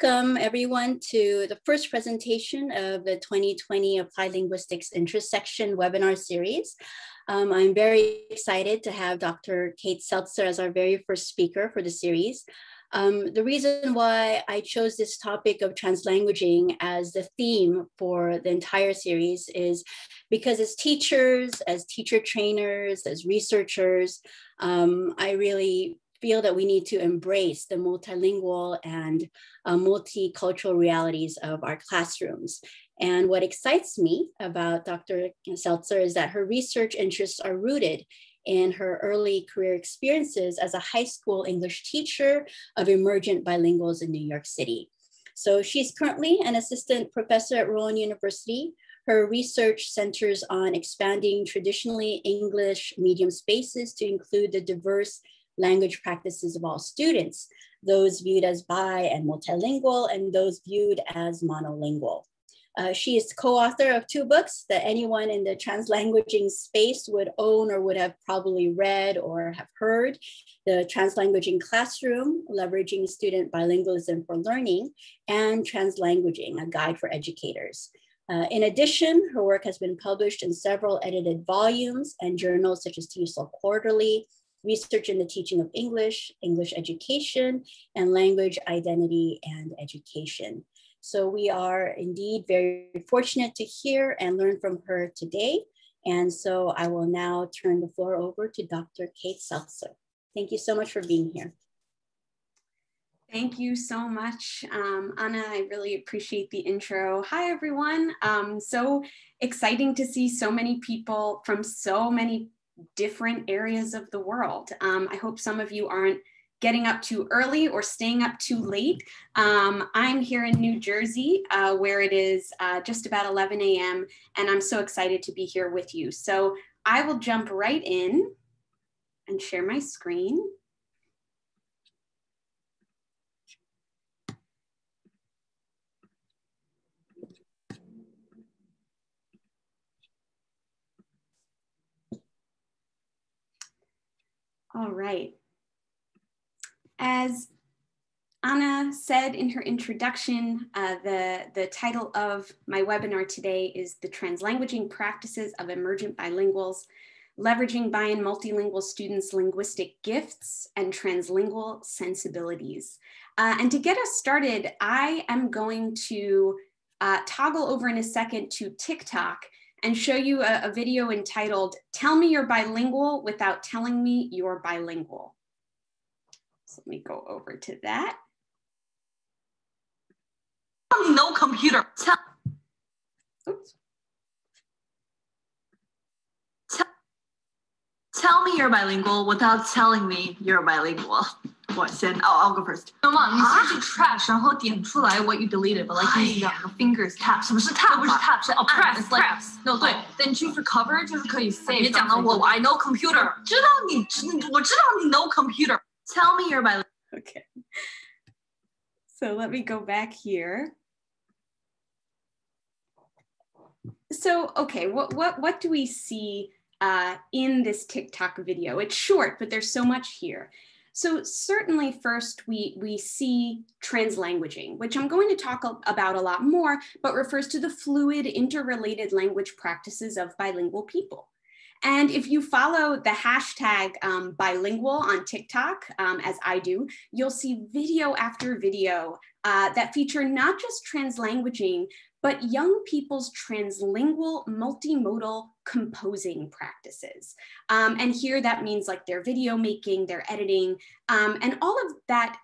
Welcome everyone to the first presentation of the 2020 Applied Linguistics Intersection webinar series. Um, I'm very excited to have Dr. Kate Seltzer as our very first speaker for the series. Um, the reason why I chose this topic of translanguaging as the theme for the entire series is because as teachers, as teacher trainers, as researchers, um, I really feel that we need to embrace the multilingual and uh, multicultural realities of our classrooms. And what excites me about Dr. Seltzer is that her research interests are rooted in her early career experiences as a high school English teacher of emergent bilinguals in New York City. So she's currently an assistant professor at Rowan University. Her research centers on expanding traditionally English medium spaces to include the diverse language practices of all students, those viewed as bi and multilingual and those viewed as monolingual. Uh, she is co-author of two books that anyone in the translanguaging space would own or would have probably read or have heard. The Translanguaging Classroom, Leveraging Student Bilingualism for Learning, and Translanguaging, a guide for educators. Uh, in addition, her work has been published in several edited volumes and journals such as TESOL Quarterly, Research in the Teaching of English, English Education, and Language Identity and Education. So we are indeed very fortunate to hear and learn from her today. And so I will now turn the floor over to Dr. Kate Seltzer. Thank you so much for being here. Thank you so much, um, Anna. I really appreciate the intro. Hi, everyone. Um, so exciting to see so many people from so many different areas of the world. Um, I hope some of you aren't getting up too early or staying up too late. Um, I'm here in New Jersey uh, where it is uh, just about 11 a.m. and I'm so excited to be here with you. So I will jump right in and share my screen. All right. As Anna said in her introduction, uh, the, the title of my webinar today is The Translanguaging Practices of Emergent Bilinguals, Leveraging Bi and Multilingual Students' Linguistic Gifts and Translingual Sensibilities. Uh, and to get us started, I am going to uh, toggle over in a second to TikTok and show you a, a video entitled, Tell Me You're Bilingual Without Telling Me You're Bilingual. So let me go over to that. No computer. Tell, Oops. Tell, tell me you're bilingual without telling me you're bilingual 我先，I'll I'll go first。那么你先去 trash，然后点出来 what you deleted，but like 你两个 fingers tap，什么是 tap？不是 tap，是 press press。No 对，then choose for cover 就是可以 save。别讲了，我 I know computer，知道你知我知道你 know computer。Tell me you're bilingual. Okay. So let me go back here. So okay, what what what do we see uh, in this TikTok video? It's short, but there's so much here. So certainly first we, we see translanguaging, which I'm going to talk about a lot more, but refers to the fluid interrelated language practices of bilingual people. And if you follow the hashtag um, bilingual on TikTok, um, as I do, you'll see video after video uh, that feature not just translanguaging, but young people's translingual multimodal composing practices. Um, and here that means like their video making, their editing, um, and all of that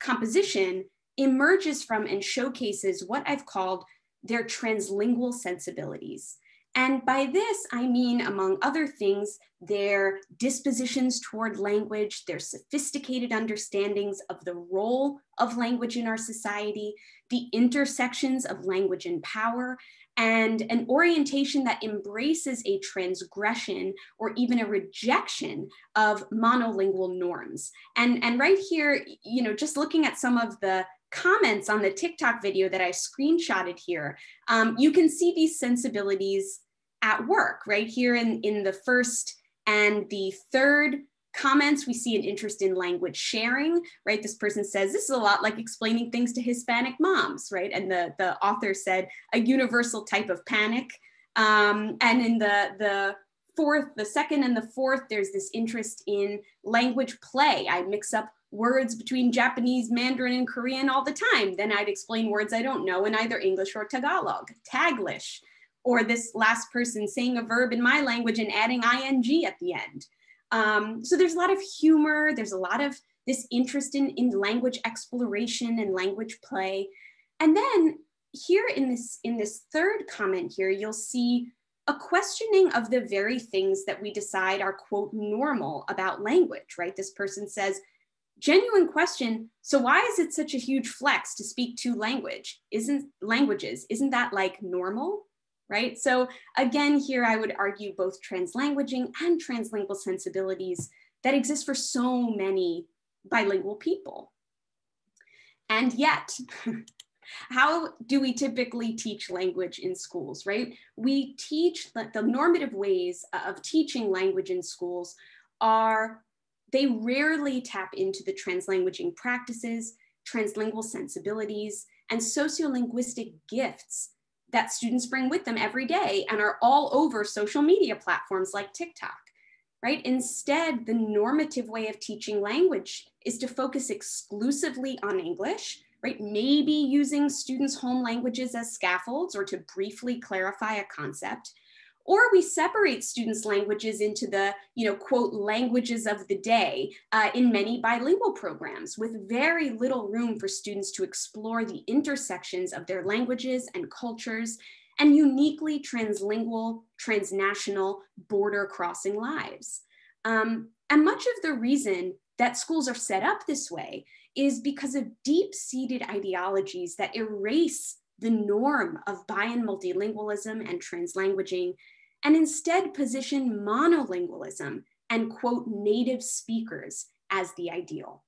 composition emerges from and showcases what I've called their translingual sensibilities. And by this, I mean, among other things, their dispositions toward language, their sophisticated understandings of the role of language in our society, the intersections of language and power, and an orientation that embraces a transgression or even a rejection of monolingual norms. And, and right here, you know, just looking at some of the comments on the TikTok video that I screenshotted here, um, you can see these sensibilities at work right here in, in the first and the third comments, we see an interest in language sharing, right? This person says, this is a lot like explaining things to Hispanic moms, right? And the, the author said, a universal type of panic. Um, and in the, the fourth, the second and the fourth, there's this interest in language play. I mix up words between Japanese, Mandarin, and Korean all the time. Then I'd explain words I don't know in either English or Tagalog, Taglish, or this last person saying a verb in my language and adding ing at the end. Um, so there's a lot of humor, there's a lot of this interest in, in language exploration and language play. And then here in this, in this third comment here, you'll see a questioning of the very things that we decide are quote normal about language, right? This person says, genuine question, so why is it such a huge flex to speak two language? Isn't languages, isn't that like normal? right? So again, here I would argue both translanguaging and translingual sensibilities that exist for so many bilingual people. And yet, how do we typically teach language in schools, right? We teach that the normative ways of teaching language in schools are, they rarely tap into the translanguaging practices, translingual sensibilities, and sociolinguistic gifts that students bring with them every day and are all over social media platforms like TikTok, right? Instead, the normative way of teaching language is to focus exclusively on English, right? Maybe using students' home languages as scaffolds or to briefly clarify a concept, or we separate students' languages into the, you know, quote, languages of the day uh, in many bilingual programs with very little room for students to explore the intersections of their languages and cultures and uniquely translingual, transnational, border crossing lives. Um, and much of the reason that schools are set up this way is because of deep seated ideologies that erase the norm of bi and multilingualism and translanguaging, and instead position monolingualism and quote native speakers as the ideal.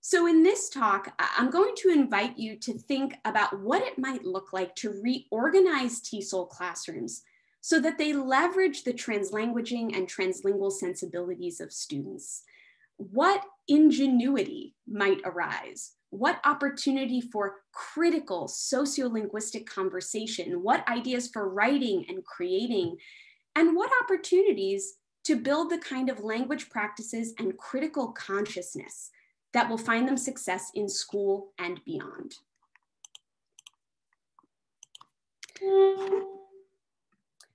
So in this talk, I'm going to invite you to think about what it might look like to reorganize TESOL classrooms so that they leverage the translanguaging and translingual sensibilities of students. What ingenuity might arise what opportunity for critical sociolinguistic conversation, what ideas for writing and creating, and what opportunities to build the kind of language practices and critical consciousness that will find them success in school and beyond.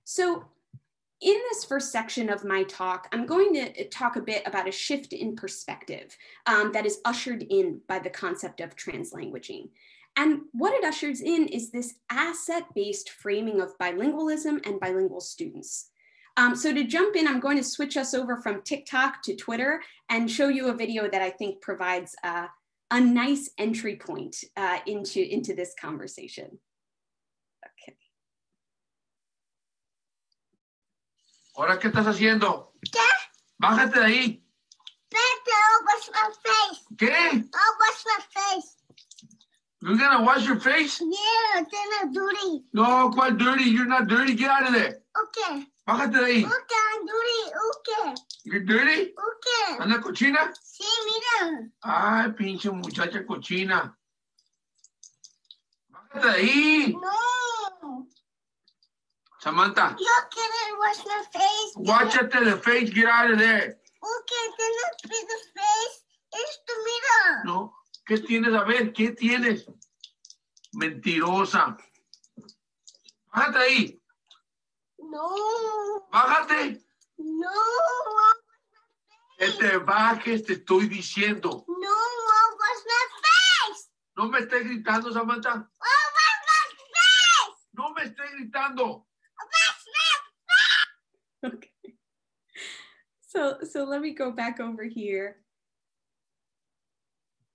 So in this first section of my talk, I'm going to talk a bit about a shift in perspective um, that is ushered in by the concept of translanguaging. And what it ushers in is this asset-based framing of bilingualism and bilingual students. Um, so to jump in, I'm going to switch us over from TikTok to Twitter and show you a video that I think provides uh, a nice entry point uh, into, into this conversation. ¿Ahora qué estás haciendo? ¿Qué? Bájate de ahí. Vete, I'll wash my face. ¿Qué? I'll wash my face. You're gonna wash your face? Yeah, then I'm dirty. No, ¿cuál dirty? You're not dirty. Get out of there. Okay. Bájate de ahí. Okay, I'm dirty. Okay. You're dirty? Okay. ¿Anda cochina? Sí, mira. Ay, pinche muchacha cochina. Bájate de ahí. No. Samantha, Yo quiero wash my face. watchate the face. Get out of there. Okay, then I put the face. Esto, mira. No. ¿Qué tienes? A ver, ¿qué tienes? Mentirosa. Bájate ahí. No. Bájate. No. Que te bajes, te estoy diciendo. No, wash my face. No me estés gritando, Samantha. I'll wash my face. No me estés gritando. Okay. So, so let me go back over here.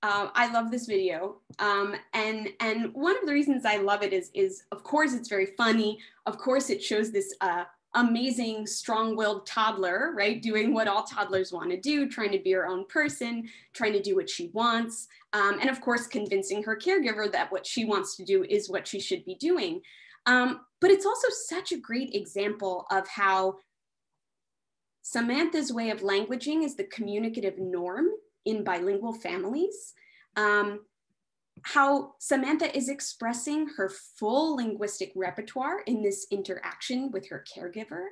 Um, I love this video, um, and and one of the reasons I love it is is of course it's very funny. Of course it shows this uh, amazing, strong-willed toddler, right, doing what all toddlers want to do, trying to be her own person, trying to do what she wants, um, and of course convincing her caregiver that what she wants to do is what she should be doing. Um, but it's also such a great example of how Samantha's way of languaging is the communicative norm in bilingual families. Um, how Samantha is expressing her full linguistic repertoire in this interaction with her caregiver.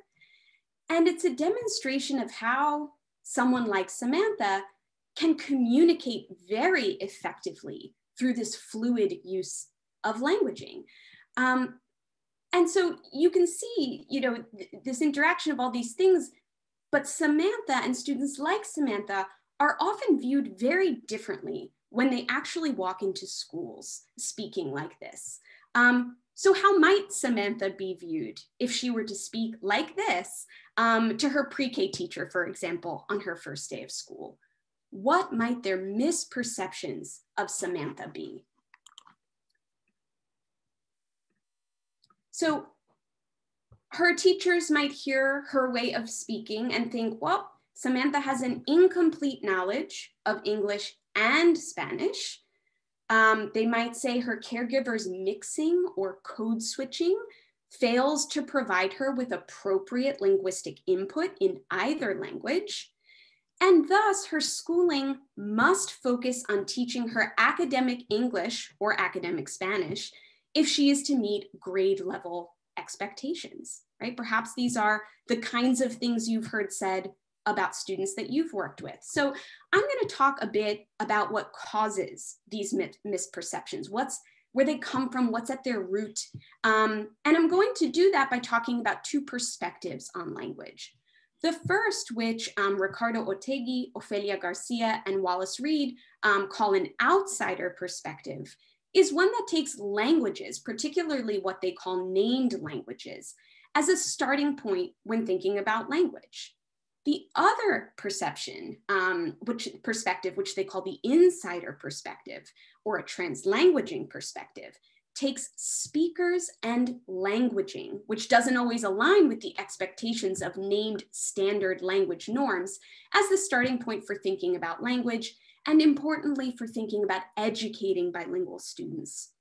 And it's a demonstration of how someone like Samantha can communicate very effectively through this fluid use of languaging. Um, and so you can see, you know, th this interaction of all these things, but Samantha and students like Samantha are often viewed very differently when they actually walk into schools speaking like this. Um, so how might Samantha be viewed if she were to speak like this um, to her pre-K teacher, for example, on her first day of school? What might their misperceptions of Samantha be? So her teachers might hear her way of speaking and think, well, Samantha has an incomplete knowledge of English and Spanish. Um, they might say her caregiver's mixing or code switching fails to provide her with appropriate linguistic input in either language. And thus, her schooling must focus on teaching her academic English or academic Spanish if she is to meet grade level expectations, right? Perhaps these are the kinds of things you've heard said about students that you've worked with. So I'm going to talk a bit about what causes these misperceptions, what's where they come from, what's at their root. Um, and I'm going to do that by talking about two perspectives on language. The first, which um, Ricardo Otheguy, Ofelia Garcia, and Wallis Reid um, call an outsider perspective, is one that takes languages, particularly what they call named languages, as a starting point when thinking about language. The other perception, um, which perspective, which they call the insider perspective or a translanguaging perspective, takes speakers and languaging, which doesn't always align with the expectations of named standard language norms, as the starting point for thinking about language and importantly for thinking about educating bilingual students.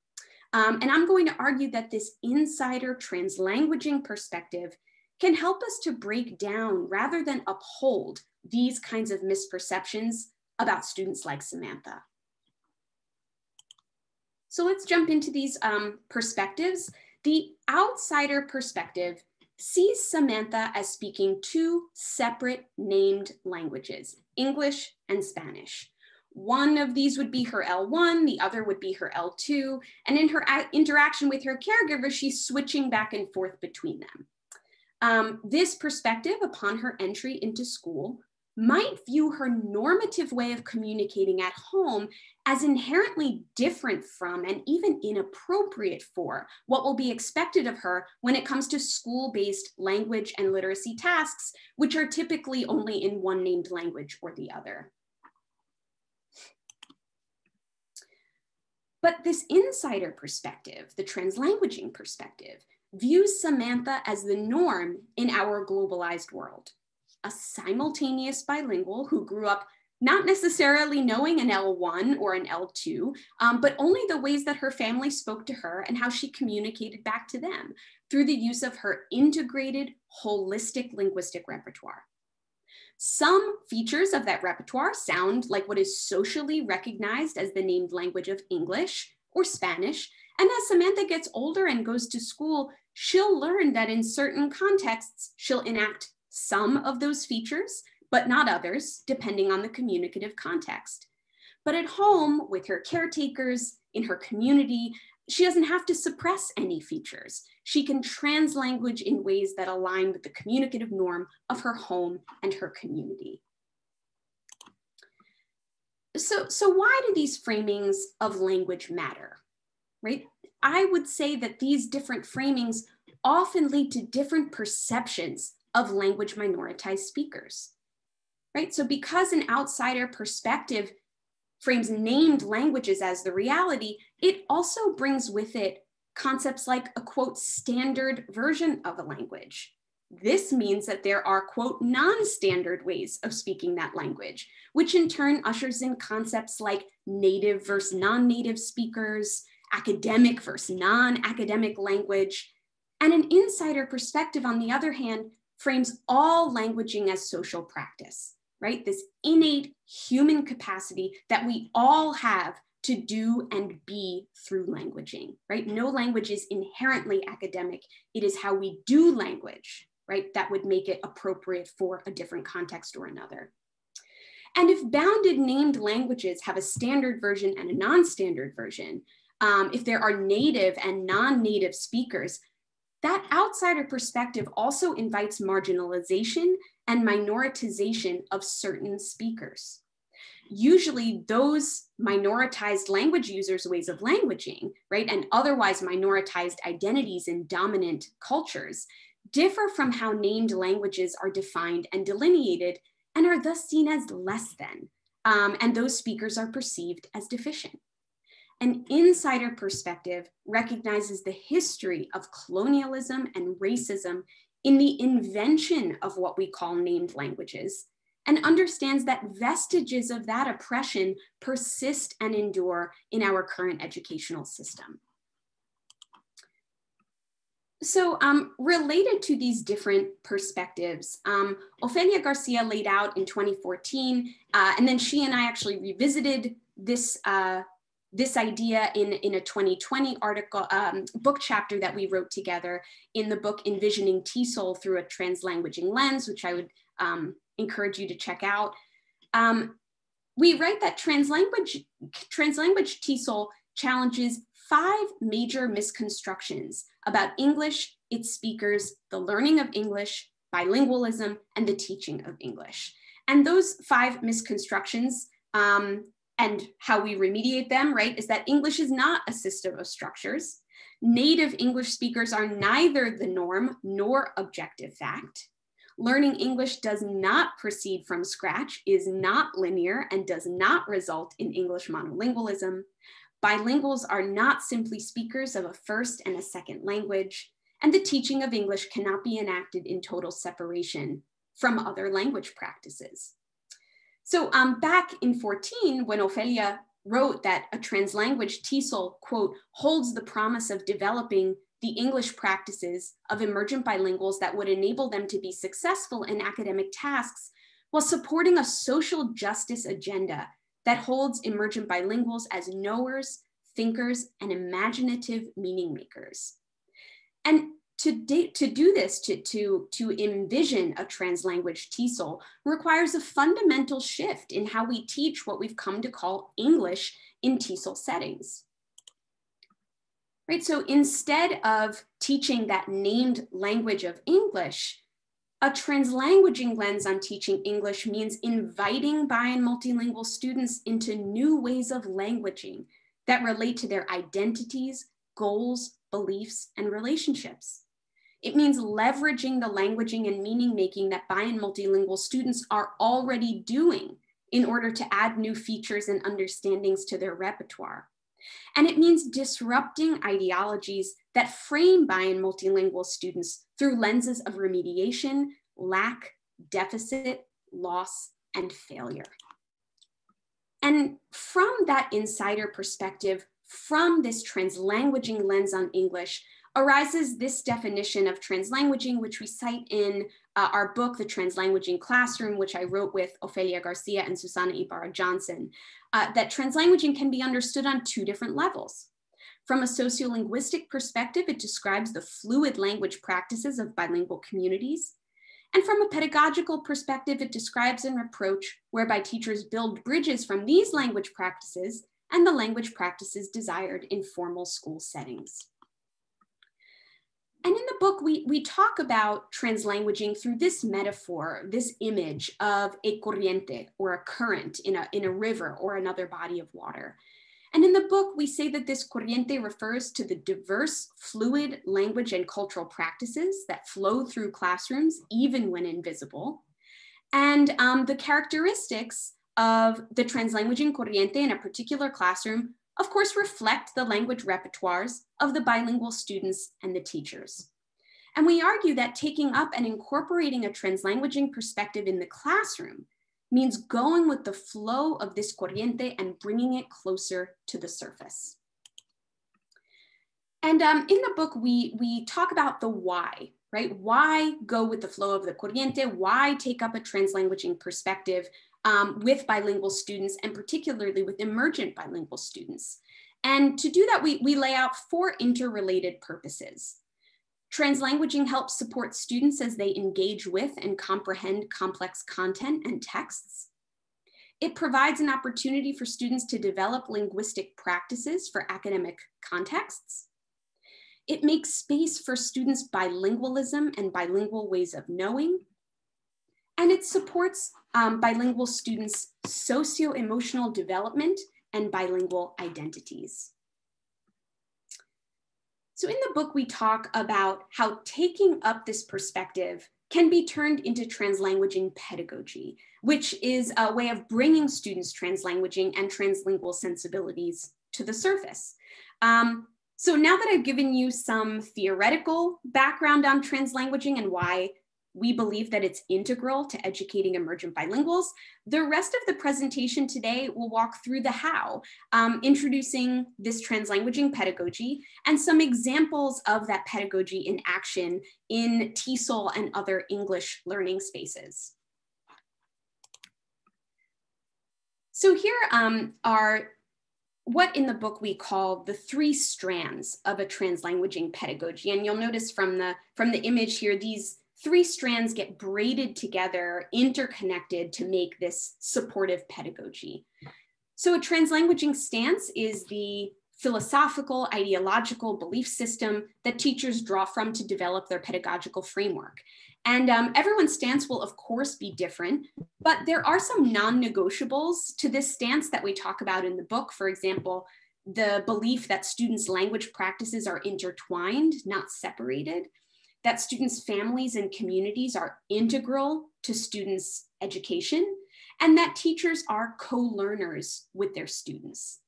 Um, and I'm going to argue that this insider translanguaging perspective can help us to break down rather than uphold these kinds of misperceptions about students like Samantha. So let's jump into these um, perspectives. The outsider perspective sees Samantha as speaking two separate named languages, English and Spanish. One of these would be her L1, the other would be her L2. And in her interaction with her caregiver, she's switching back and forth between them. Um, this perspective upon her entry into school might view her normative way of communicating at home as inherently different from and even inappropriate for what will be expected of her when it comes to school based language and literacy tasks, which are typically only in one named language or the other. But this insider perspective, the translanguaging perspective, views Samantha as the norm in our globalized world. A simultaneous bilingual who grew up not necessarily knowing an L1 or an L2, um, but only the ways that her family spoke to her and how she communicated back to them through the use of her integrated, holistic linguistic repertoire. Some features of that repertoire sound like what is socially recognized as the named language of English or Spanish, and as Samantha gets older and goes to school, she'll learn that in certain contexts, she'll enact some of those features, but not others, depending on the communicative context. But at home, with her caretakers, in her community, she doesn't have to suppress any features. She can translanguage in ways that align with the communicative norm of her home and her community. So, so why do these framings of language matter? right? I would say that these different framings often lead to different perceptions of language minoritized speakers, right? So because an outsider perspective frames named languages as the reality, it also brings with it concepts like a quote standard version of a language. This means that there are quote non-standard ways of speaking that language, which in turn ushers in concepts like native versus non-native speakers, academic versus non academic language. And an insider perspective, on the other hand, frames all languaging as social practice, right? This innate human capacity that we all have to do and be through languaging, right? No language is inherently academic. It is how we do language, right? That would make it appropriate for a different context or another. And if bounded named languages have a standard version and a non-standard version, um, if there are native and non-native speakers, that outsider perspective also invites marginalization and minoritization of certain speakers. Usually those minoritized language users' ways of languaging, right, and otherwise minoritized identities in dominant cultures differ from how named languages are defined and delineated and are thus seen as less than, um, and those speakers are perceived as deficient. An insider perspective recognizes the history of colonialism and racism in the invention of what we call named languages and understands that vestiges of that oppression persist and endure in our current educational system. So um, related to these different perspectives, um, Ofelia Garcia laid out in 2014, uh, and then she and I actually revisited this uh, this idea in, in a 2020 article, um, book chapter that we wrote together in the book Envisioning TESOL through a Translanguaging Lens, which I would um, encourage you to check out. Um, we write that translanguage, translanguage TESOL challenges five major misconstructions about English, its speakers, the learning of English, bilingualism, and the teaching of English. And those five misconstructions um, and how we remediate them, right, is that English is not a system of structures. Native English speakers are neither the norm nor objective fact. Learning English does not proceed from scratch, is not linear, and does not result in English monolingualism. Bilinguals are not simply speakers of a first and a second language, and the teaching of English cannot be enacted in total separation from other language practices. So um, back in 14, when Ofelia wrote that a translanguage TESOL, quote, holds the promise of developing the English practices of emergent bilinguals that would enable them to be successful in academic tasks while supporting a social justice agenda that holds emergent bilinguals as knowers, thinkers, and imaginative meaning makers. And to, to do this, to, to, to envision a translanguage TESOL requires a fundamental shift in how we teach what we've come to call English in TESOL settings. Right, so instead of teaching that named language of English, a translanguaging lens on teaching English means inviting bi and multilingual students into new ways of languaging that relate to their identities, goals, beliefs, and relationships. It means leveraging the languaging and meaning making that bi and multilingual students are already doing in order to add new features and understandings to their repertoire. And it means disrupting ideologies that frame bi and multilingual students through lenses of remediation, lack, deficit, loss, and failure. And from that insider perspective, from this translanguaging lens on English, arises this definition of translanguaging, which we cite in uh, our book, The Translanguaging Classroom, which I wrote with Ofelia Garcia and Susana Ibarra Johnson, uh, that translanguaging can be understood on two different levels. From a sociolinguistic perspective, it describes the fluid language practices of bilingual communities. And from a pedagogical perspective, it describes an approach whereby teachers build bridges from these language practices and the language practices desired in formal school settings. And in the book, we, we talk about translanguaging through this metaphor, this image of a corriente or a current in a, in a river or another body of water. And in the book, we say that this corriente refers to the diverse, fluid language and cultural practices that flow through classrooms, even when invisible, and um, the characteristics of the translanguaging corriente in a particular classroom of course, reflect the language repertoires of the bilingual students and the teachers. And we argue that taking up and incorporating a translanguaging perspective in the classroom means going with the flow of this corriente and bringing it closer to the surface. And um, in the book, we, we talk about the why right? Why go with the flow of the corriente? Why take up a translanguaging perspective um, with bilingual students and particularly with emergent bilingual students? And to do that, we, we lay out four interrelated purposes. Translanguaging helps support students as they engage with and comprehend complex content and texts. It provides an opportunity for students to develop linguistic practices for academic contexts. It makes space for students' bilingualism and bilingual ways of knowing. And it supports um, bilingual students' socio-emotional development and bilingual identities. So in the book, we talk about how taking up this perspective can be turned into translanguaging pedagogy, which is a way of bringing students translanguaging and translingual sensibilities to the surface. Um, so now that I've given you some theoretical background on translanguaging and why we believe that it's integral to educating emergent bilinguals. The rest of the presentation today will walk through the how, um, introducing this translanguaging pedagogy and some examples of that pedagogy in action in TESOL and other English learning spaces. So here um, are what in the book we call the three strands of a translanguaging pedagogy. And you'll notice from the, from the image here, these three strands get braided together, interconnected to make this supportive pedagogy. So a translanguaging stance is the philosophical, ideological belief system that teachers draw from to develop their pedagogical framework. And um, everyone's stance will, of course, be different, but there are some non negotiables to this stance that we talk about in the book. For example, the belief that students' language practices are intertwined, not separated that students' families and communities are integral to students' education, and that teachers are co-learners with their students.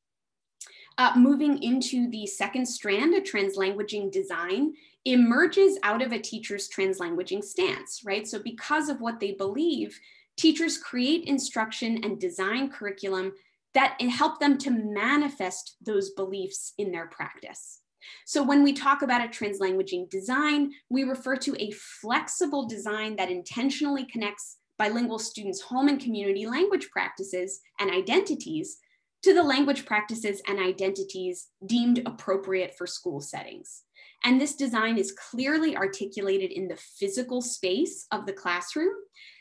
Uh, moving into the second strand, a translanguaging design emerges out of a teacher's translanguaging stance, right? So because of what they believe, teachers create instruction and design curriculum that help them to manifest those beliefs in their practice. So when we talk about a translanguaging design, we refer to a flexible design that intentionally connects bilingual students' home and community language practices and identities to the language practices and identities deemed appropriate for school settings. And this design is clearly articulated in the physical space of the classroom,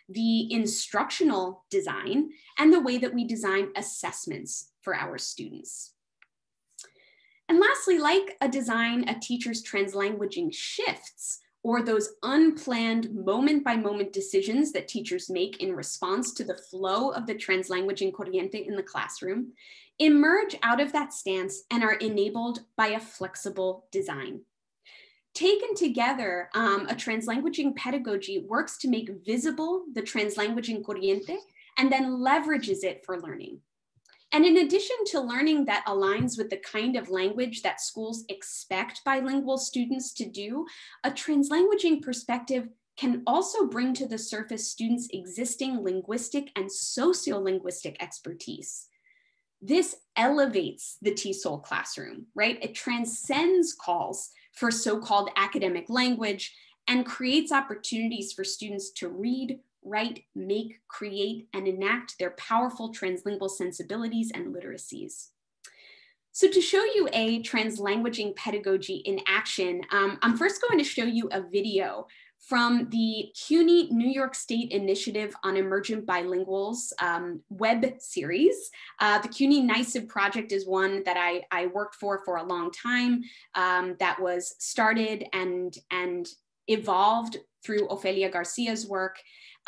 the instructional design, and the way that we design assessments for our students. And lastly, like a design, a teacher's translanguaging shifts or those unplanned moment by moment decisions that teachers make in response to the flow of the translanguaging corriente in the classroom emerge out of that stance and are enabled by a flexible design. Taken together, um, a translanguaging pedagogy works to make visible the translanguaging corriente and then leverages it for learning. And in addition to learning that aligns with the kind of language that schools expect bilingual students to do, a translanguaging perspective can also bring to the surface students' existing linguistic and sociolinguistic expertise. This elevates the TESOL classroom, right? It transcends calls for so-called academic language and creates opportunities for students to read, write, make, create, and enact their powerful translingual sensibilities and literacies. So to show you a translanguaging pedagogy in action, um, I'm first going to show you a video from the CUNY New York State Initiative on Emergent Bilinguals um, web series. Uh, the CUNY NYSIEB project is one that I, I worked for for a long time um, that was started and, and evolved through Ofelia Garcia's work.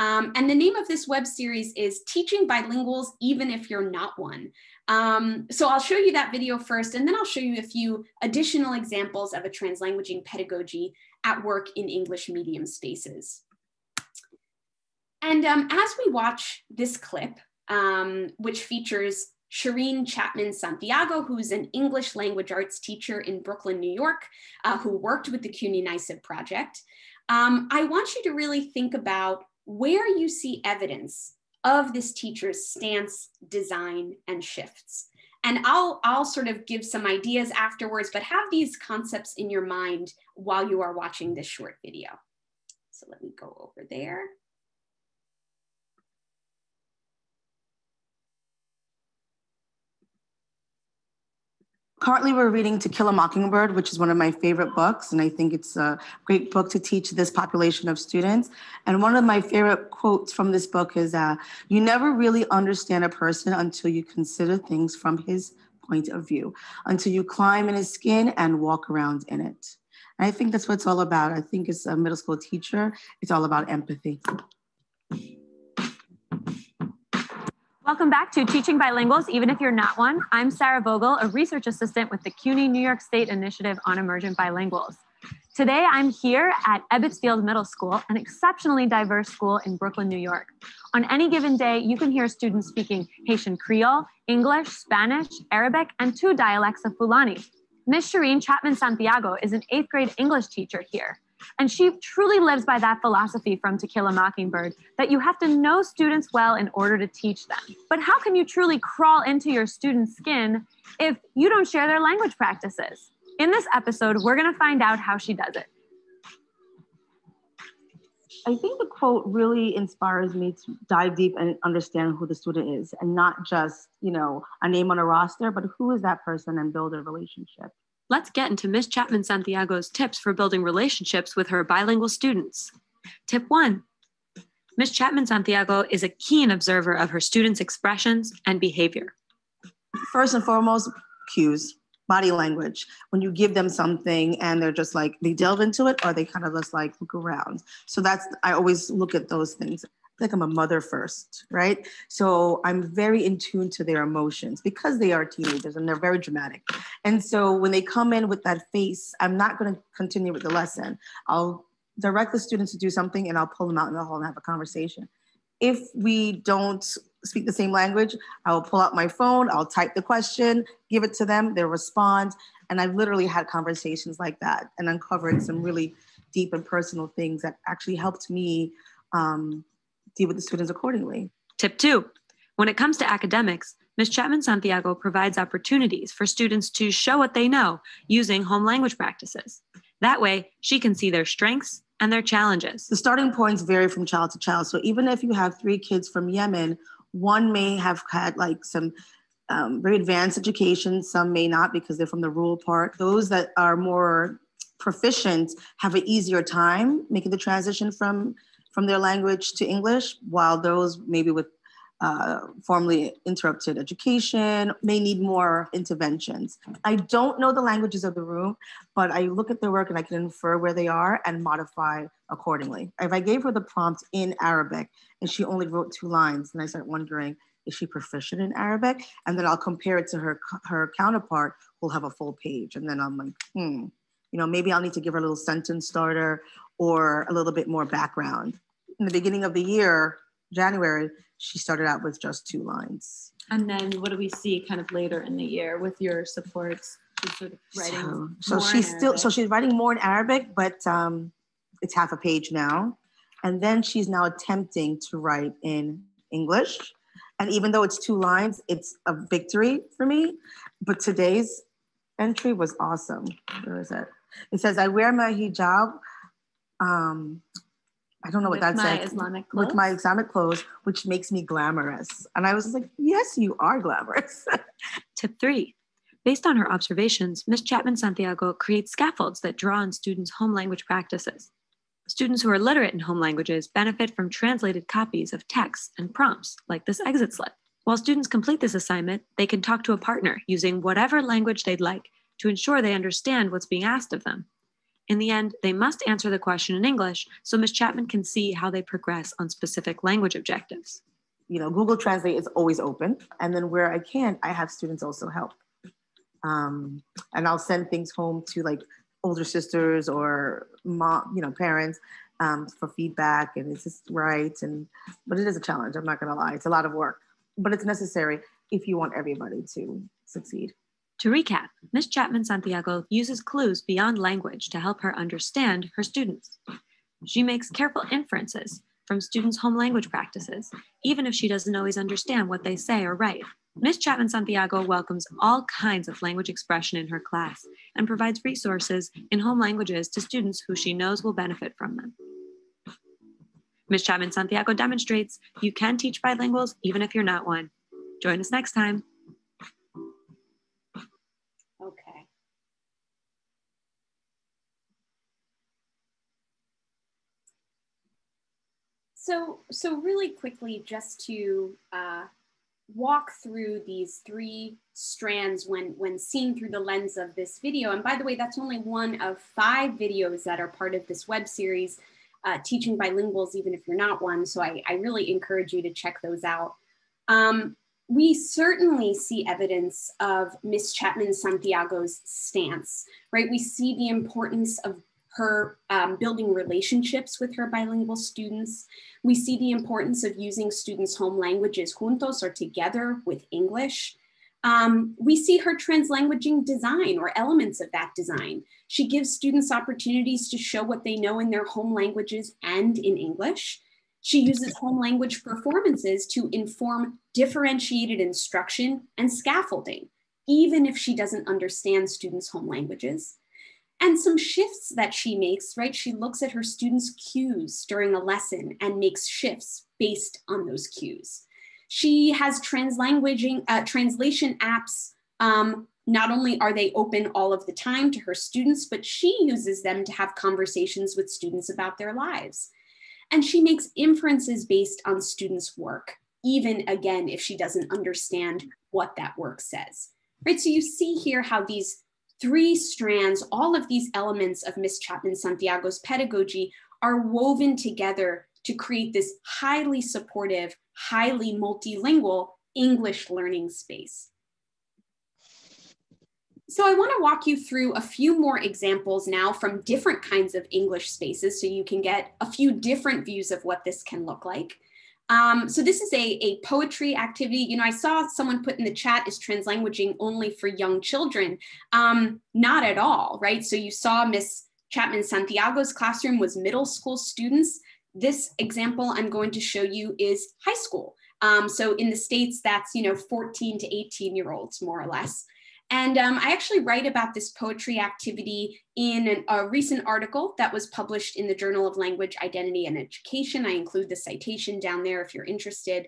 Um, and the name of this web series is Teaching Bilinguals Even If You're Not One. Um, so I'll show you that video first, and then I'll show you a few additional examples of a translanguaging pedagogy at work in English medium spaces. And um, as we watch this clip, um, which features Shireen Chapman Santiago, who's an English language arts teacher in Brooklyn, New York, uh, who worked with the CUNY NYSIEB project, um, I want you to really think about where you see evidence of this teacher's stance, design, and shifts. And I'll, I'll sort of give some ideas afterwards, but have these concepts in your mind while you are watching this short video. So let me go over there. Currently, we're reading To Kill a Mockingbird, which is one of my favorite books. And I think it's a great book to teach this population of students. And one of my favorite quotes from this book is uh, You never really understand a person until you consider things from his point of view, until you climb in his skin and walk around in it. And I think that's what it's all about. I think as a middle school teacher, it's all about empathy. Welcome back to Teaching Bilinguals, even if you're not one. I'm Sara Vogel, a research assistant with the CUNY New York State Initiative on Emergent Bilinguals. Today, I'm here at Ebbets Field Middle School, an exceptionally diverse school in Brooklyn, New York. On any given day, you can hear students speaking Haitian Creole, English, Spanish, Arabic, and two dialects of Fulani. Miss Shireen Chapman Santiago is an eighth grade English teacher here. And she truly lives by that philosophy from To Kill a Mockingbird that you have to know students well in order to teach them. But how can you truly crawl into your student's skin if you don't share their language practices? In this episode, we're going to find out how she does it. I think the quote really inspires me to dive deep and understand who the student is and not just, you know, a name on a roster, but who is that person and build a relationship. Let's get into Miss Chapman Santiago's tips for building relationships with her bilingual students. Tip one Miss Chapman Santiago is a keen observer of her students' expressions and behavior. First and foremost, cues, body language. When you give them something and they're just like, they delve into it or they kind of just like look around. So that's, I always look at those things. Like I'm a mother first, right? So I'm very in tune to their emotions because they are teenagers and they're very dramatic. And so when they come in with that face, I'm not going to continue with the lesson. I'll direct the students to do something and I'll pull them out in the hall and have a conversation. If we don't speak the same language, I will pull out my phone, I'll type the question, give it to them, they'll respond. And I've literally had conversations like that and uncovered some really deep and personal things that actually helped me um, deal with the students accordingly. Tip two when it comes to academics, Ms. Chapman Santiago provides opportunities for students to show what they know using home language practices. That way, she can see their strengths and their challenges. The starting points vary from child to child. So even if you have three kids from Yemen, one may have had like some um, very advanced education, some may not because they're from the rural part. Those that are more proficient have an easier time making the transition from from their language to English, while those maybe with uh, formerly interrupted education may need more interventions. I don't know the languages of the room, but I look at their work and I can infer where they are and modify accordingly. If I gave her the prompt in Arabic and she only wrote two lines, then I start wondering, is she proficient in Arabic? And then I'll compare it to her, her counterpart who'll have a full page. And then I'm like, hmm, you know, maybe I'll need to give her a little sentence starter or a little bit more background. In the beginning of the year, January, she started out with just two lines. And then what do we see kind of later in the year with your supports? She's sort of writing. So, so she's still so she's writing more in Arabic, but um, it's half a page now. And then she's now attempting to write in English. And even though it's two lines, it's a victory for me. But today's entry was awesome. Where is it? It says, I wear my hijab um, I don't know what with that my says. Islamic With my clothes? Islamic clothes, which makes me glamorous. And I was like, yes, you are glamorous. Tip three. Based on her observations, Ms. Chapman Santiago creates scaffolds that draw on students' home language practices. Students who are literate in home languages benefit from translated copies of texts and prompts, like this exit slip. While students complete this assignment, they can talk to a partner using whatever language they'd like to ensure they understand what's being asked of them. In the end, they must answer the question in English so Ms. Chapman can see how they progress on specific language objectives. you know, Google Translate is always open. And then where I can, I have students also help. Um, and I'll send things home to like older sisters or mom, you know, parents um, for feedback. And it's just right. And but it is a challenge. I'm not gonna lie. It's a lot of work, but it's necessary if you want everybody to succeed. To recap, Ms. Chapman Santiago uses clues beyond language to help her understand her students. She makes careful inferences from students' home language practices, even if she doesn't always understand what they say or write. Ms. Chapman Santiago welcomes all kinds of language expression in her class and provides resources in home languages to students who she knows will benefit from them. Ms. Chapman Santiago demonstrates you can teach bilinguals even if you're not one. Join us next time. Okay. So, so really quickly, just to uh, walk through these three strands when, when seen through the lens of this video. And by the way, that's only one of five videos that are part of this web series, uh, Teaching Bilinguals, even if you're not one. So I, I really encourage you to check those out. Um, we certainly see evidence of Miss Chapman Santiago's stance, right? We see the importance of her um, building relationships with her bilingual students. We see the importance of using students' home languages juntos or together with English. Um, we see her translanguaging design or elements of that design. She gives students opportunities to show what they know in their home languages and in English. She uses home language performances to inform differentiated instruction and scaffolding, even if she doesn't understand students' home languages. And some shifts that she makes, right? She looks at her students' cues during a lesson and makes shifts based on those cues. She has translanguaging, uh, translation apps. Um, not only are they open all of the time to her students, but she uses them to have conversations with students about their lives. And she makes inferences based on students' work, even again, if she doesn't understand what that work says. Right, so you see here how these three strands, all of these elements of Miss Chapman Santiago's pedagogy are woven together to create this highly supportive, highly multilingual English learning space. So I wanna walk you through a few more examples now from different kinds of English spaces so you can get a few different views of what this can look like. Um, so this is a, a poetry activity. You know, I saw someone put in the chat is translanguaging only for young children. Um, not at all, right? So you saw Miss Chapman Santiago's classroom was middle school students. This example I'm going to show you is high school. Um, so in the States, that's, you know, 14 to 18 year olds, more or less. And um, I actually write about this poetry activity in an, a recent article that was published in the Journal of Language, Identity, and Education. I include the citation down there if you're interested.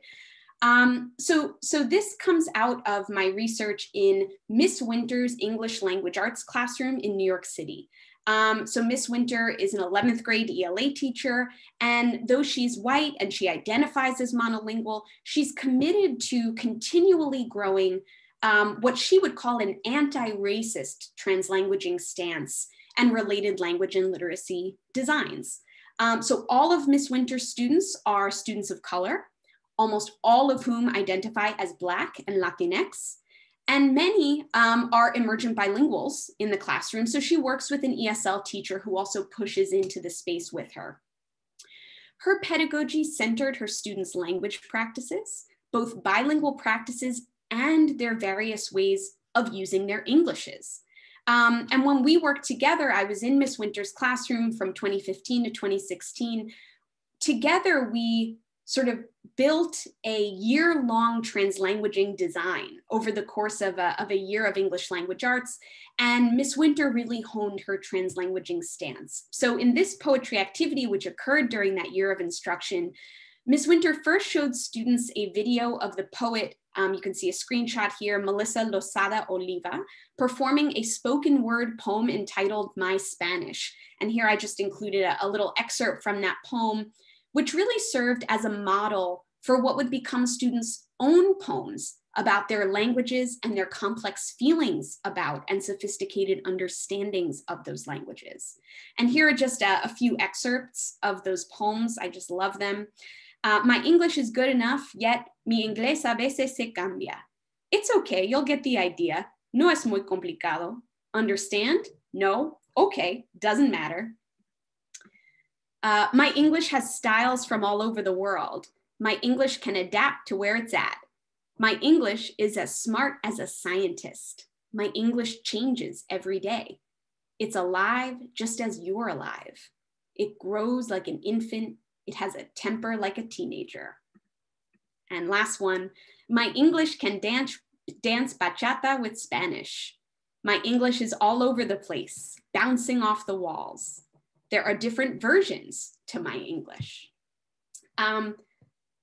Um, so, so this comes out of my research in Miss Winter's English Language Arts classroom in New York City. Um, so Miss Winter is an 11th grade ELA teacher, and though she's white and she identifies as monolingual, she's committed to continually growing um, what she would call an anti-racist translanguaging stance and related language and literacy designs. Um, so all of Miss Winter's students are students of color, almost all of whom identify as Black and Latinx, and many um, are emergent bilinguals in the classroom. So she works with an ESL teacher who also pushes into the space with her. Her pedagogy centered her students' language practices, both bilingual practices and their various ways of using their Englishes. Um, and when we worked together, I was in Miss Winter's classroom from 2015 to 2016. Together, we sort of built a year-long translanguaging design over the course of a, of a year of English language arts. And Miss Winter really honed her translanguaging stance. So in this poetry activity, which occurred during that year of instruction, Miss Winter first showed students a video of the poet, um, you can see a screenshot here, Melissa Lozada Oliva, performing a spoken word poem entitled My Spanish. And here I just included a, a little excerpt from that poem, which really served as a model for what would become students' own poems about their languages and their complex feelings about and sophisticated understandings of those languages. And here are just a, a few excerpts of those poems. I just love them. Uh, my English is good enough, yet mi inglés a veces se cambia. It's okay, you'll get the idea. No es muy complicado. Understand? No? Okay, doesn't matter. Uh, my English has styles from all over the world. My English can adapt to where it's at. My English is as smart as a scientist. My English changes every day. It's alive just as you're alive. It grows like an infant it has a temper like a teenager. And last one, my English can dance, dance bachata with Spanish. My English is all over the place, bouncing off the walls. There are different versions to my English. Um,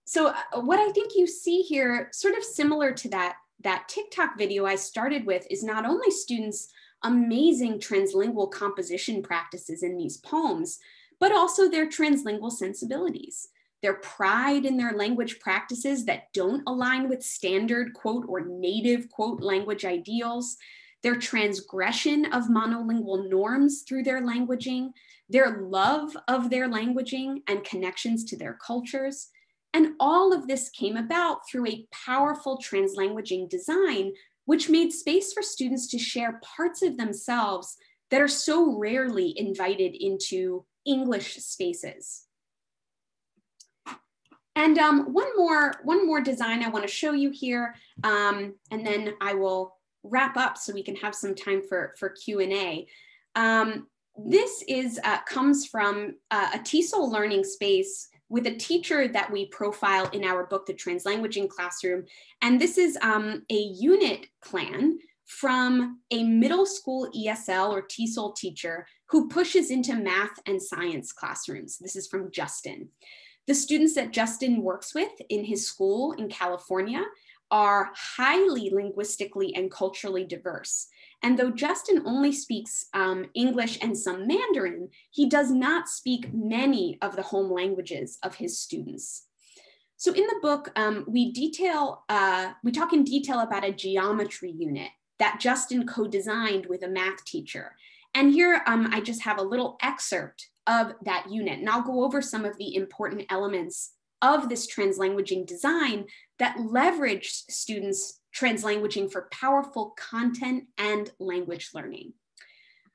so uh, what I think you see here, sort of similar to that, that TikTok video I started with is not only students' amazing translingual composition practices in these poems, but also their translingual sensibilities their pride in their language practices that don't align with standard quote or native quote language ideals, their transgression of monolingual norms through their languaging, their love of their languaging and connections to their cultures. And all of this came about through a powerful translanguaging design, which made space for students to share parts of themselves that are so rarely invited into English spaces. And um, one more one more design I want to show you here, um, and then I will wrap up so we can have some time for for Q and A. Um, this is uh, comes from uh, a TESOL learning space with a teacher that we profile in our book, The Translanguaging Classroom. And this is um, a unit plan from a middle school ESL or TESOL teacher who pushes into math and science classrooms. This is from Justin. The students that Justin works with in his school in California are highly linguistically and culturally diverse. And though Justin only speaks um, English and some Mandarin, he does not speak many of the home languages of his students. So in the book, um, we detail, uh, we talk in detail about a geometry unit that Justin co-designed with a math teacher. And here um, I just have a little excerpt of that unit. And I'll go over some of the important elements of this translanguaging design that leverage students translanguaging for powerful content and language learning.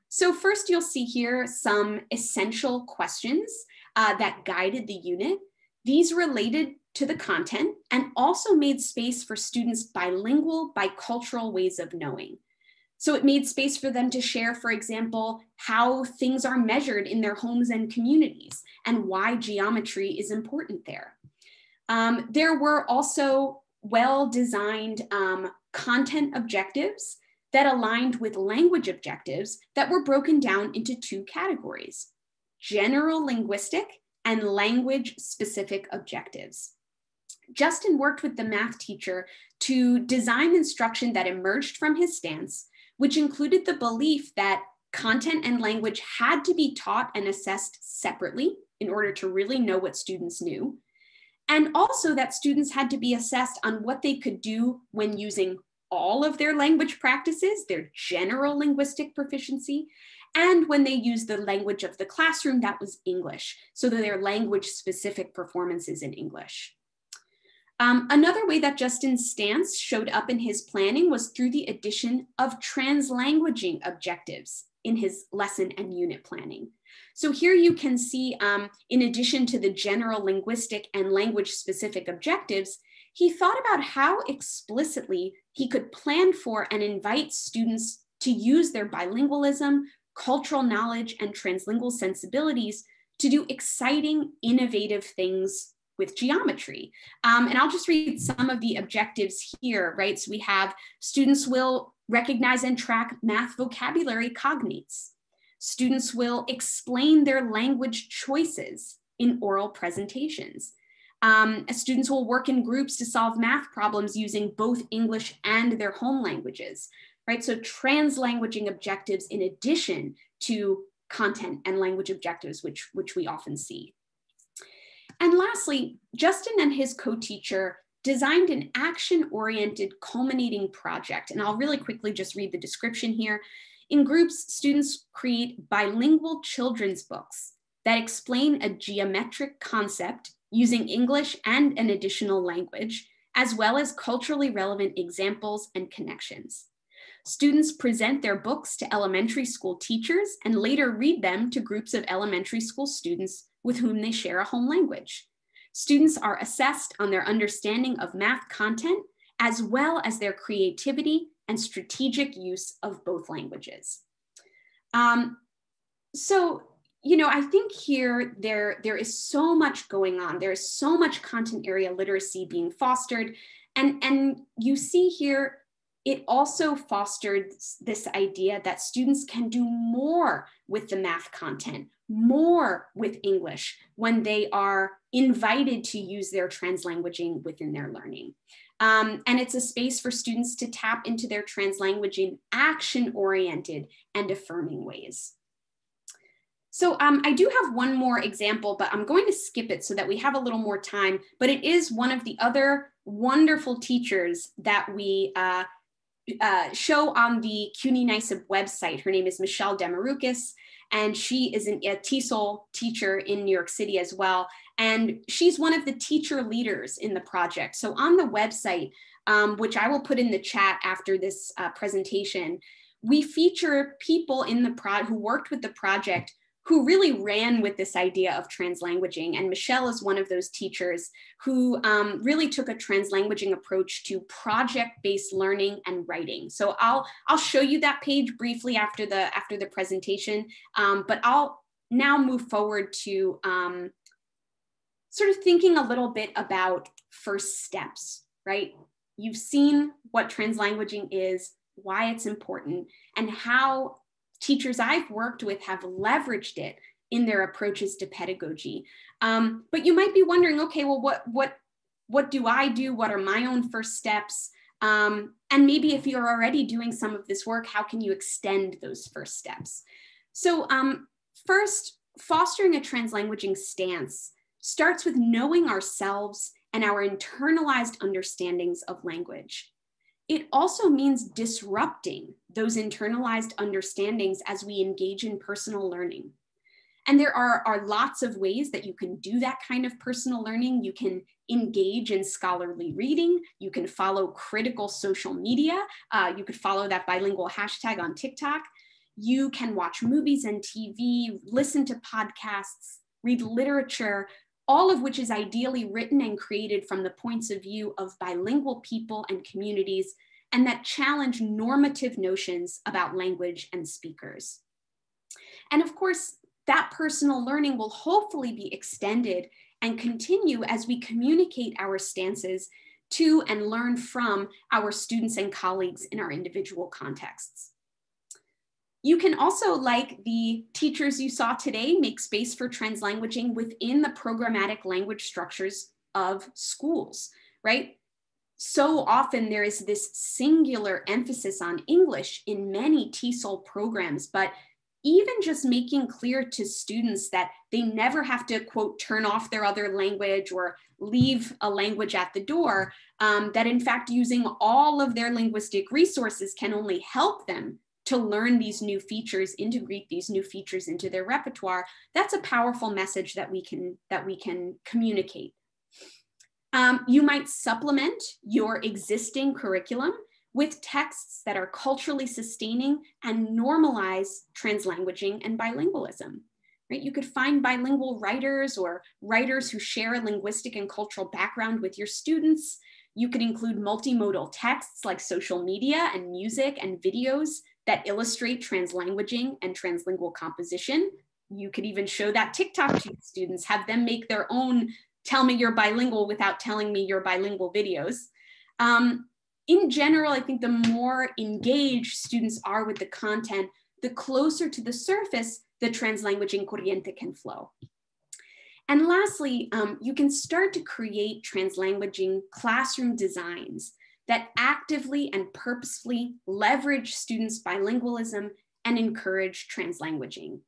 So first you'll see here some essential questions uh, that guided the unit. These related to the content and also made space for students' bilingual, bicultural ways of knowing. So it made space for them to share, for example, how things are measured in their homes and communities and why geometry is important there. Um, there were also well-designed um, content objectives that aligned with language objectives that were broken down into two categories, general linguistic and language specific objectives. Justin worked with the math teacher to design instruction that emerged from his stance which included the belief that content and language had to be taught and assessed separately in order to really know what students knew. And also that students had to be assessed on what they could do when using all of their language practices, their general linguistic proficiency, and when they used the language of the classroom that was English, so that their language specific performances in English. Um, another way that Justin's stance showed up in his planning was through the addition of translanguaging objectives in his lesson and unit planning. So here you can see, um, in addition to the general linguistic and language specific objectives, he thought about how explicitly he could plan for and invite students to use their bilingualism, cultural knowledge, and translingual sensibilities to do exciting, innovative things with geometry. Um, and I'll just read some of the objectives here, right? So we have students will recognize and track math vocabulary cognates. Students will explain their language choices in oral presentations. Um, students will work in groups to solve math problems using both English and their home languages, right? So translanguaging objectives in addition to content and language objectives, which, which we often see. And lastly, Justin and his co-teacher designed an action-oriented culminating project. And I'll really quickly just read the description here. In groups, students create bilingual children's books that explain a geometric concept using English and an additional language, as well as culturally relevant examples and connections. Students present their books to elementary school teachers and later read them to groups of elementary school students with whom they share a home language. Students are assessed on their understanding of math content, as well as their creativity and strategic use of both languages. Um, so, you know, I think here there, there is so much going on. There is so much content area literacy being fostered. And, and you see here it also fostered this idea that students can do more with the math content, more with English when they are invited to use their translanguaging within their learning. Um, and it's a space for students to tap into their translanguaging action-oriented and affirming ways. So um, I do have one more example, but I'm going to skip it so that we have a little more time. But it is one of the other wonderful teachers that we uh, uh, show on the CUNY NYSIEB website. Her name is Michelle Demarukis, and she is an, a TESOL teacher in New York City as well. And she's one of the teacher leaders in the project. So on the website, um, which I will put in the chat after this uh, presentation, we feature people in the pro who worked with the project who really ran with this idea of translanguaging. And Michelle is one of those teachers who um, really took a translanguaging approach to project-based learning and writing. So I'll, I'll show you that page briefly after the, after the presentation, um, but I'll now move forward to um, sort of thinking a little bit about first steps, right? You've seen what translanguaging is, why it's important, and how teachers I've worked with have leveraged it in their approaches to pedagogy. Um, but you might be wondering, okay, well, what what what do I do? What are my own first steps? Um, and maybe if you're already doing some of this work, how can you extend those first steps? So um, first, fostering a translanguaging stance starts with knowing ourselves and our internalized understandings of language. It also means disrupting those internalized understandings as we engage in personal learning. And there are, are lots of ways that you can do that kind of personal learning. You can engage in scholarly reading. You can follow critical social media. Uh, you could follow that bilingual hashtag on TikTok. You can watch movies and TV, listen to podcasts, read literature, all of which is ideally written and created from the points of view of bilingual people and communities, and that challenge normative notions about language and speakers. And of course, that personal learning will hopefully be extended and continue as we communicate our stances to and learn from our students and colleagues in our individual contexts. You can also, like the teachers you saw today, make space for translanguaging within the programmatic language structures of schools, right? So often there is this singular emphasis on English in many TESOL programs, but even just making clear to students that they never have to quote turn off their other language or leave a language at the door um, that in fact using all of their linguistic resources can only help them to learn these new features, integrate these new features into their repertoire, that's a powerful message that we can, that we can communicate. Um, you might supplement your existing curriculum with texts that are culturally sustaining and normalize translanguaging and bilingualism. Right? You could find bilingual writers or writers who share a linguistic and cultural background with your students. You could include multimodal texts like social media and music and videos that illustrate translanguaging and translingual composition. You could even show that TikTok to students, have them make their own tell me you're bilingual without telling me you're bilingual videos. Um, in general, I think the more engaged students are with the content, the closer to the surface the translanguaging corriente can flow. And lastly, um, you can start to create translanguaging classroom designs that actively and purposefully leverage students' bilingualism and encourage translanguaging.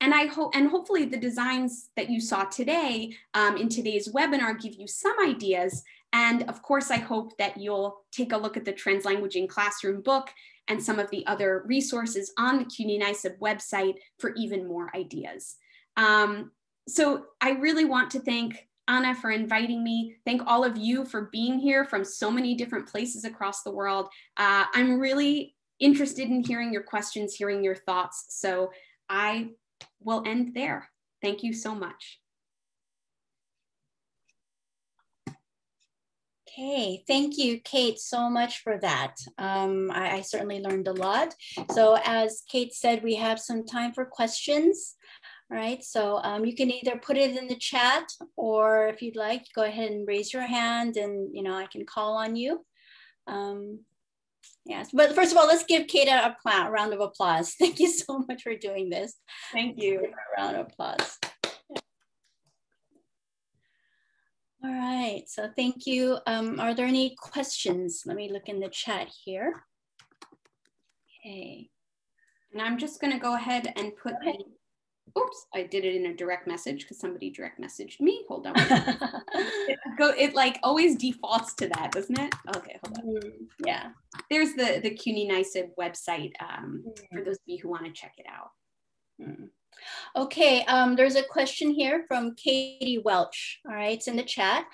And I hope, and hopefully the designs that you saw today um, in today's webinar give you some ideas. And of course, I hope that you'll take a look at the Translanguaging Classroom book and some of the other resources on the CUNY NYSIEB website for even more ideas. Um, so I really want to thank Anna for inviting me. Thank all of you for being here from so many different places across the world. Uh, I'm really interested in hearing your questions, hearing your thoughts. So I will end there. Thank you so much. Okay, thank you, Kate, so much for that. Um, I, I certainly learned a lot. So as Kate said, we have some time for questions. Right, so um, you can either put it in the chat or if you'd like, go ahead and raise your hand and, you know, I can call on you. Um, Yes, but first of all, let's give Kate a, a round of applause. Thank you so much for doing this. Thank you. A round of applause. All right, so thank you. Um, are there any questions? Let me look in the chat here. Okay. And I'm just gonna go ahead and put the oops, I did it in a direct message because somebody direct messaged me. Hold on. it, go, it like always defaults to that, doesn't it? Okay, hold on. Mm, yeah. There's the, the CUNY NYSIEB website um, for those of you who want to check it out. Mm. Okay, um, there's a question here from Katie Welch. All right, it's in the chat.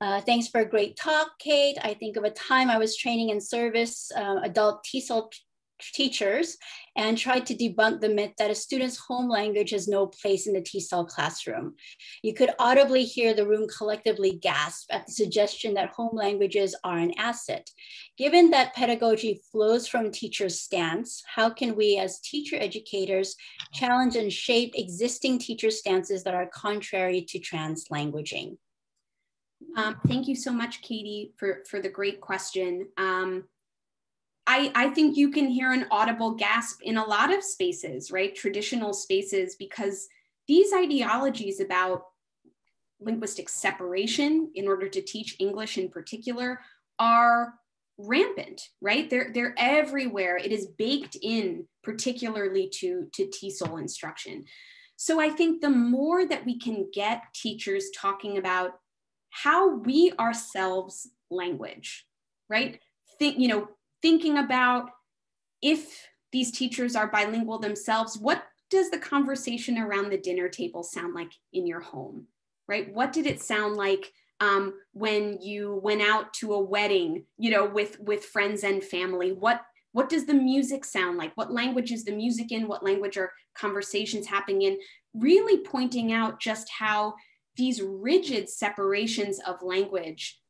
Uh, thanks for a great talk, Kate. I think of a time I was training in service uh, adult TESOL teachers and tried to debunk the myth that a student's home language has no place in the TESOL classroom. You could audibly hear the room collectively gasp at the suggestion that home languages are an asset. Given that pedagogy flows from teachers' stance, how can we as teacher educators challenge and shape existing teacher stances that are contrary to translanguaging? Um, thank you so much, Katie, for, for the great question. Um, I, I think you can hear an audible gasp in a lot of spaces, right? Traditional spaces, because these ideologies about linguistic separation in order to teach English in particular are rampant, right? They're, they're everywhere. It is baked in, particularly to, to TESOL instruction. So I think the more that we can get teachers talking about how we ourselves language, right? Think, you know, thinking about if these teachers are bilingual themselves, what does the conversation around the dinner table sound like in your home, right? What did it sound like um, when you went out to a wedding, you know, with with friends and family? What what does the music sound like? What language is the music in? What language are conversations happening in? Really pointing out just how these rigid separations of language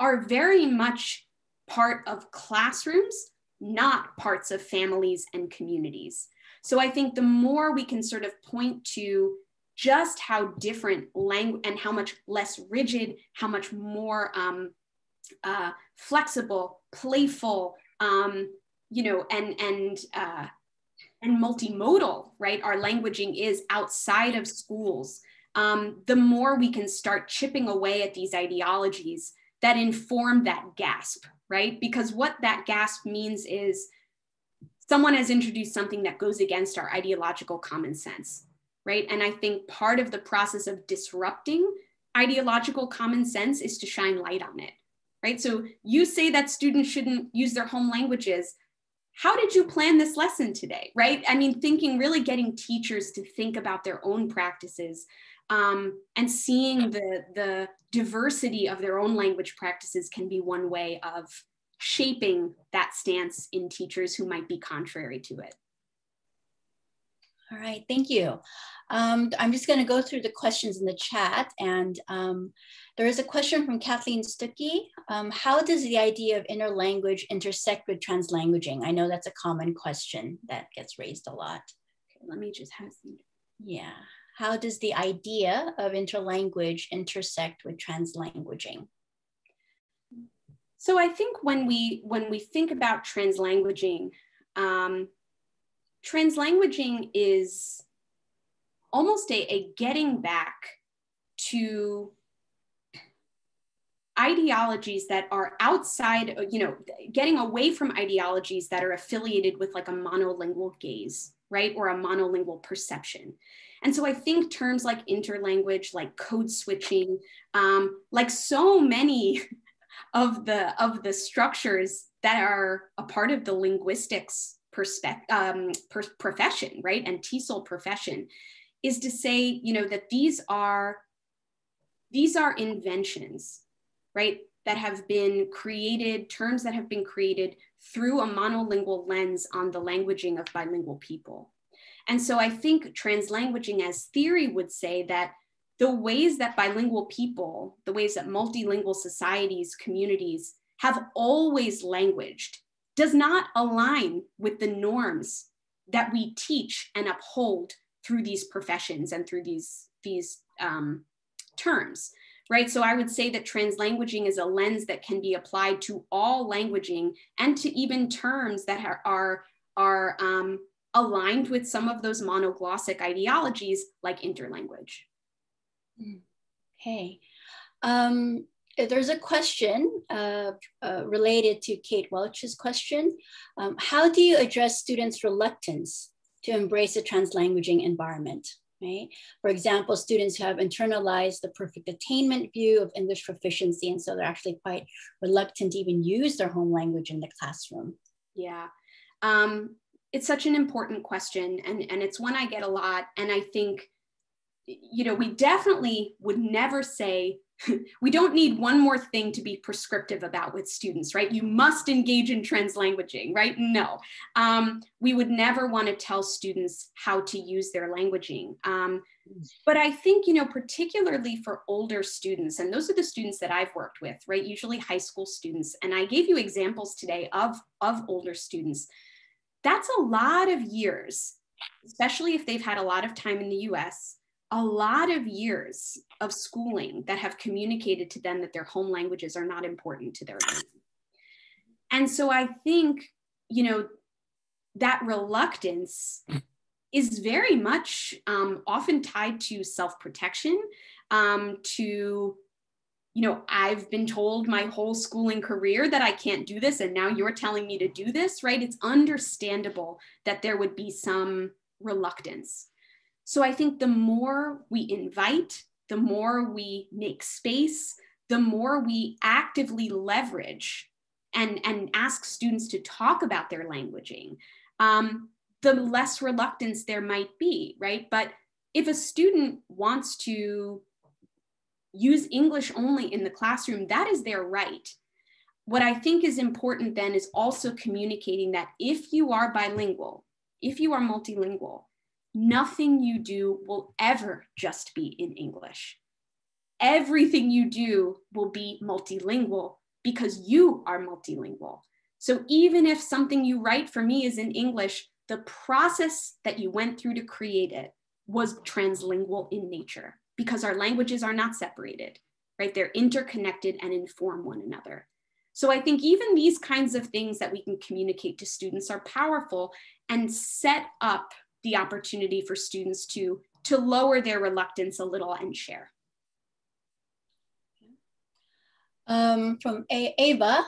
are very much part of classrooms, not parts of families and communities. So I think the more we can sort of point to just how different language and how much less rigid, how much more um, uh, flexible, playful, um, you know, and and uh, and multimodal, right? Our languaging is outside of schools. Um, the more we can start chipping away at these ideologies that inform that gasp, right? Because what that gasp means is someone has introduced something that goes against our ideological common sense, right? And I think part of the process of disrupting ideological common sense is to shine light on it, right? So you say that students shouldn't use their home languages. How did you plan this lesson today, right? I mean, thinking, really getting teachers to think about their own practices um, and seeing the, the diversity of their own language practices can be one way of shaping that stance in teachers who might be contrary to it. All right, thank you. Um, I'm just going to go through the questions in the chat. And um, there is a question from Kathleen Stuckey. Um, how does the idea of interlanguage intersect with translanguaging? I know that's a common question that gets raised a lot. Okay, let me just have some. Yeah how does the idea of interlanguage intersect with translanguaging? So I think when we when we think about translanguaging, um, translanguaging is almost a, a getting back to ideologies that are outside, you know, getting away from ideologies that are affiliated with like a monolingual gaze, right? Or a monolingual perception. And so I think terms like interlanguage, like code switching, um, like so many of the of the structures that are a part of the linguistics perspective um, per profession, right, and TESOL profession, is to say, you know, that these are these are inventions, right, that have been created, terms that have been created through a monolingual lens on the languaging of bilingual people. And so I think translanguaging as theory would say that the ways that bilingual people, the ways that multilingual societies, communities have always languaged does not align with the norms that we teach and uphold through these professions and through these, these um, terms, right? So I would say that translanguaging is a lens that can be applied to all languaging and to even terms that are, are, are um, aligned with some of those monoglossic ideologies like interlanguage. Okay. Um, there's a question uh, uh, related to Kate Welch's question. Um, how do you address students' reluctance to embrace a translanguaging environment? Right? For example, students who have internalized the perfect attainment view of English proficiency, and so they're actually quite reluctant to even use their home language in the classroom. Yeah. Um, it's such an important question, and, and it's one I get a lot. And I think, you know, we definitely would never say we don't need one more thing to be prescriptive about with students, right? You must engage in translanguaging, right? No, um, we would never want to tell students how to use their languaging. Um, but I think, you know, particularly for older students, and those are the students that I've worked with, right? Usually high school students. And I gave you examples today of, of older students. That's a lot of years, especially if they've had a lot of time in the US a lot of years of schooling that have communicated to them that their home languages are not important to their learning. And so I think, you know, that reluctance is very much um, often tied to self protection, um, to, you know, I've been told my whole schooling career that I can't do this, and now you're telling me to do this, right? It's understandable that there would be some reluctance. So I think the more we invite, the more we make space, the more we actively leverage and, and ask students to talk about their languaging, um, the less reluctance there might be, right? But if a student wants to use English only in the classroom, that is their right. What I think is important then is also communicating that if you are bilingual, if you are multilingual, nothing you do will ever just be in English. Everything you do will be multilingual because you are multilingual. So even if something you write for me is in English, the process that you went through to create it was translingual in nature because our languages are not separated, right? They're interconnected and inform one another. So I think even these kinds of things that we can communicate to students are powerful and set up the opportunity for students to, to lower their reluctance a little and share. Um, from a Ava,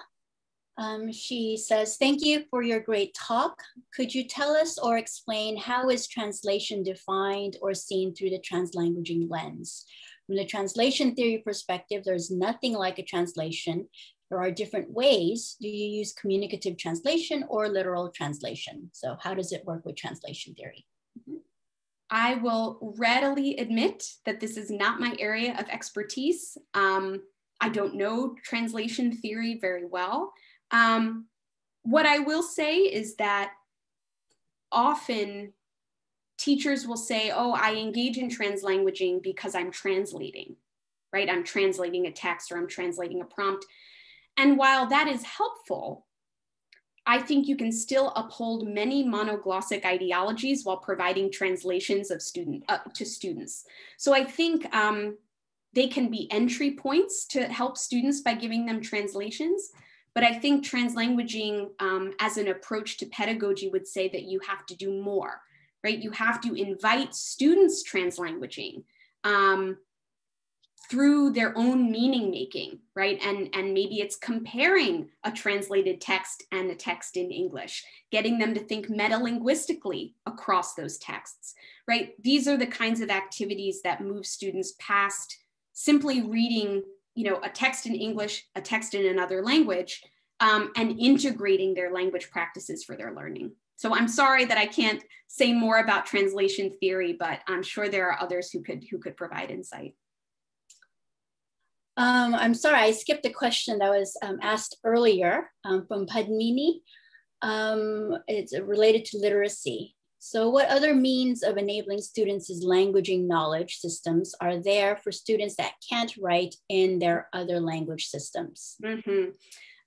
um, she says, thank you for your great talk. Could you tell us or explain how is translation defined or seen through the translanguaging lens? From the translation theory perspective, there's nothing like a translation. There are different ways. Do you use communicative translation or literal translation? So how does it work with translation theory? I will readily admit that this is not my area of expertise. Um, I don't know translation theory very well. Um, what I will say is that often teachers will say, oh, I engage in translanguaging because I'm translating, right? I'm translating a text or I'm translating a prompt. And while that is helpful, I think you can still uphold many monoglossic ideologies while providing translations of student uh, to students. So I think um, they can be entry points to help students by giving them translations. But I think translanguaging um, as an approach to pedagogy would say that you have to do more, right? You have to invite students translanguaging. Um, through their own meaning making, right? And, and maybe it's comparing a translated text and a text in English, getting them to think metalinguistically across those texts, right? These are the kinds of activities that move students past simply reading, you know, a text in English, a text in another language, um, and integrating their language practices for their learning. So I'm sorry that I can't say more about translation theory, but I'm sure there are others who could who could provide insight. Um, I'm sorry, I skipped a question that was um, asked earlier um, from Padmini. Um, it's related to literacy. So what other means of enabling students' languaging knowledge systems are there for students that can't write in their other language systems? Mm-hmm.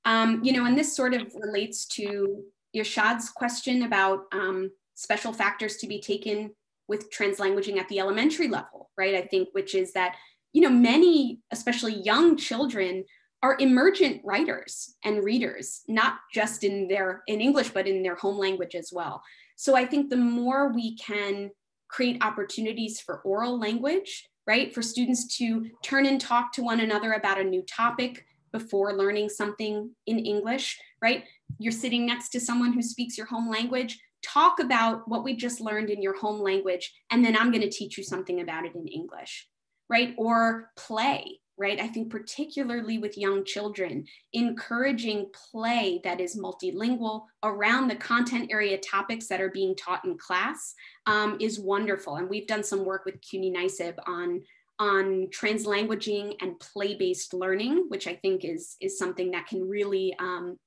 Um, you know, and this sort of relates to Irshad's question about um, special factors to be taken with translanguaging at the elementary level, right? I think, which is that you know, many, especially young children, are emergent writers and readers, not just in their in English, but in their home language as well. So I think the more we can create opportunities for oral language, right, for students to turn and talk to one another about a new topic before learning something in English, right? You're sitting next to someone who speaks your home language. Talk about what we just learned in your home language, and then I'm going to teach you something about it in English, right? Or play, right? I think particularly with young children, encouraging play that is multilingual around the content area topics that are being taught in class um, is wonderful. And we've done some work with CUNY NYSIEB on on translanguaging and play-based learning, which I think is, is something that can really um,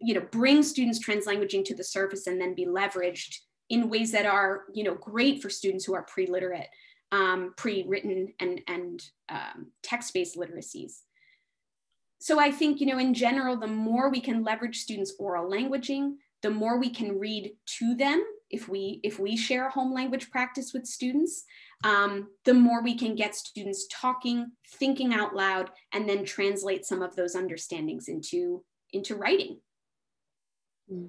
you know, bring students translanguaging to the surface and then be leveraged in ways that are you know, great for students who are pre-literate, um, pre-written and, and um, text-based literacies. So I think, you know, in general, the more we can leverage students' oral languaging, the more we can read to them if we if we share home language practice with students um, the more we can get students talking thinking out loud and then translate some of those understandings into into writing mm.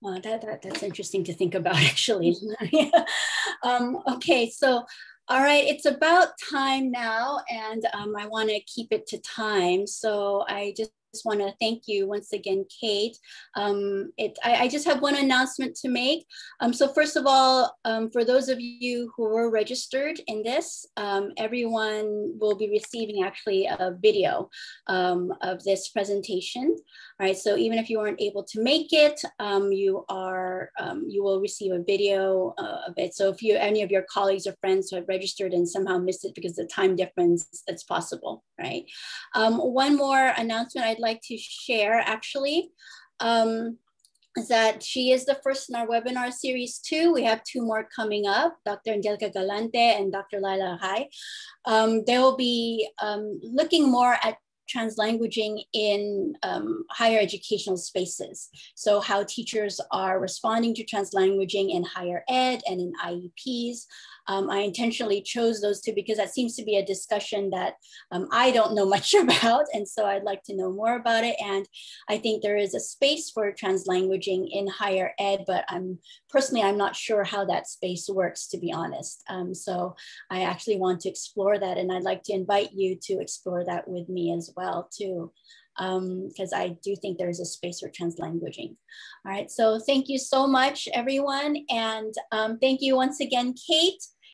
Well, that, that, that's interesting to think about actually yeah. um, okay so all right, it's about time now, and um, I want to keep it to time. So I just just want to thank you once again, Kate. Um, it, I, I, just have one announcement to make. Um, so first of all, um, for those of you who were registered in this, um, everyone will be receiving actually a video um, of this presentation. Right, so even if you weren't able to make it, um, you are you will receive a video uh, of it. So if you any of your colleagues or friends who have registered and somehow missed it because of the time difference, that's possible, right? one more announcement I'd like to share actually um, is that she is the first in our webinar series too. We have two more coming up, Dr. Angelica Galante and Dr. Laila Hai. Um, they will be um, looking more at translanguaging in um, higher educational spaces. So how teachers are responding to translanguaging in higher ed and in IEPs, um, I intentionally chose those two because that seems to be a discussion that um, I don't know much about. And so I'd like to know more about it. And I think there is a space for translanguaging in higher ed, but I'm personally, I'm not sure how that space works, to be honest. Um, so I actually want to explore that. And I'd like to invite you to explore that with me as well, too because um, I do think there's a space for translanguaging. All right, so thank you so much, everyone. And um, thank you once again, Kate.